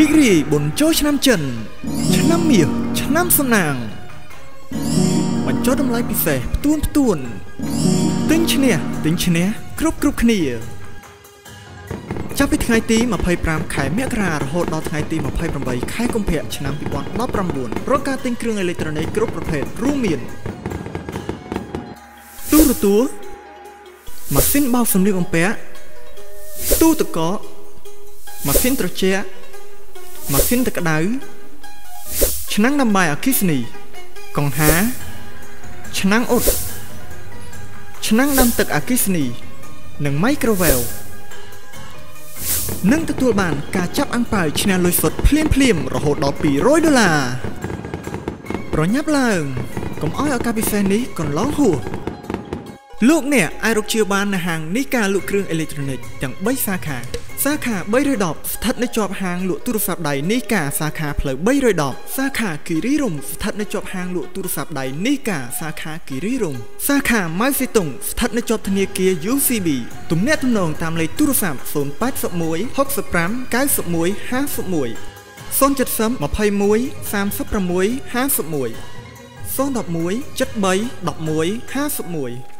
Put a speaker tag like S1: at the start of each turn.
S1: រីករាយបុណ្យចូលឆ្នាំចិន ឆ្នាំមាសឆ្នាំសំណាងបញ្ចុះតម្លៃពិសេសផ្ទួនផ្ទួនទិញឈ្នះទិញឈ្នះគ្រប់គ្រប់គ្នា ចាប់ពីថ្ងៃទី25ខែមករារហូតដល់ថ្ងៃទី28ខែកុម្ភៈឆ្នាំ2019រកការទិញគ្រឿងអេឡិចត្រូនិកគ្រប់ប្រភេទរួមមានទូរទស្សន៍ម៉ាស៊ីនបោកសម្លៀកបំពាក់ទូទឹកកកម៉ាស៊ីនត្រជាក់ ម៉ាស៊ីនទឹកក្តៅឆ្នាំងដាំបាយអគ្គិសនីកង្ហាឆ្នាំងអ៊ុតឆ្នាំងដាំទឹកអគ្គិសនី និងមីក្រូវ៉េវនឹងទទួលបាន ការចាប់អាំងប៉ាវឈ្នះលុយសុទ្ធភ្លាមភ្លាមរហូតដល់200ដុល្លារប្រញាប់ឡើងកុំឲ្យឱកាសពិសេសនេះកន្លងហួសលោកអ្នកអាចរកជាបាននៅហាងនីកាលក់គ្រឿងអេឡិចត្រូនិកទាំង3សាខា សាខា310ស្ថិតនៅជាប់ហាងលក់ទូរស័ព្ទដៃនីកាសាខាផ្លូវ310សាខាគិរីរំស្ថិតនៅជាប់ហាងលក់ទូរស័ព្ទដៃនីកាសាខាគិរីរំសាខាម៉ៅស៊ីតុងស្ថិតនៅជាប់ធនាគារ UCB ទំនាក់ទំនងតាមលេខទូរស័ព្ទ081 65 91 51 070 21 36 51 011 73 11 51